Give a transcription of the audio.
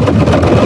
Thank you.